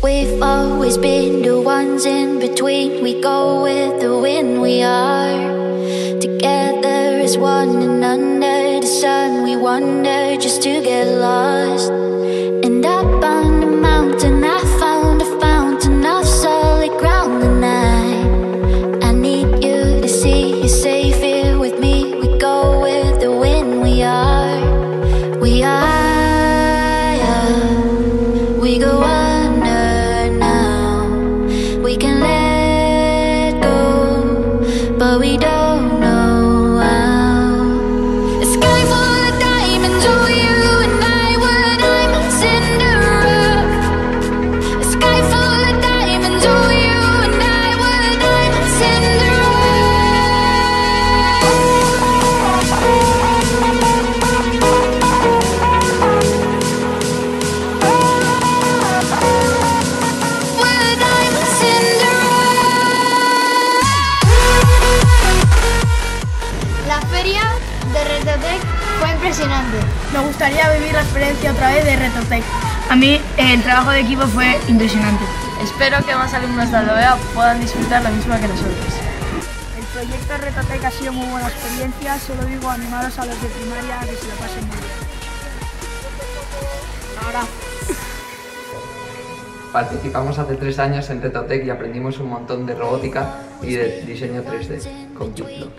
We've always been the ones in between. We go with the wind, we are together as one, and under the sun, we wander just to get lost. But we don't fue impresionante. Me gustaría vivir la experiencia otra vez de Retotec. A mí el trabajo de equipo fue impresionante. Espero que más alumnos de Aloea puedan disfrutar lo mismo que nosotros. El proyecto Retotec ha sido muy buena experiencia, solo digo animaros a los de primaria a que se lo pasen bien. Participamos hace tres años en Tetotec y aprendimos un montón de robótica y de diseño 3D con Bitblock.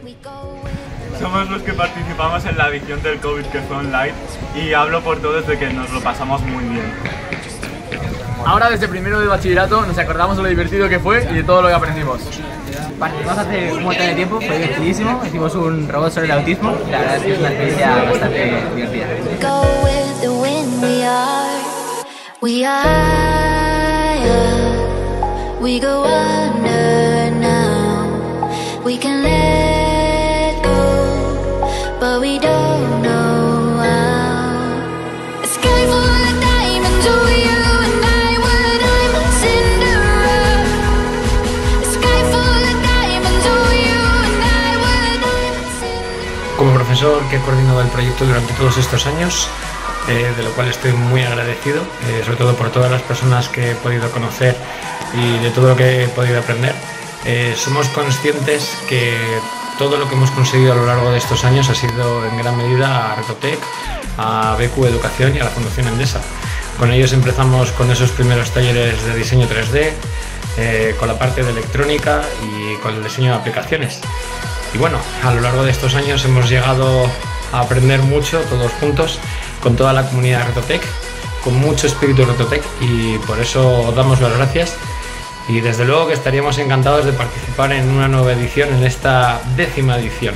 Somos los que participamos en la edición del COVID que fue online y hablo por todos de que nos lo pasamos muy bien. Ahora desde primero de bachillerato nos acordamos de lo divertido que fue y de todo lo que aprendimos. Participamos hace un montón de tiempo, fue divertidísimo. Hicimos un robot sobre el autismo y la verdad es que es una experiencia bastante divertida. Como profesor que he coordinado el proyecto durante todos estos años, eh, de lo cual estoy muy agradecido, eh, sobre todo por todas las personas que he podido conocer y de todo lo que he podido aprender. Eh, somos conscientes que todo lo que hemos conseguido a lo largo de estos años ha sido en gran medida a Retotec, a BQ Educación y a la Fundación Endesa. Con ellos empezamos con esos primeros talleres de diseño 3D, eh, con la parte de electrónica y con el diseño de aplicaciones. Y bueno, a lo largo de estos años hemos llegado a aprender mucho todos juntos con toda la comunidad Retotec, con mucho espíritu Retotec y por eso damos las gracias y desde luego que estaríamos encantados de participar en una nueva edición, en esta décima edición.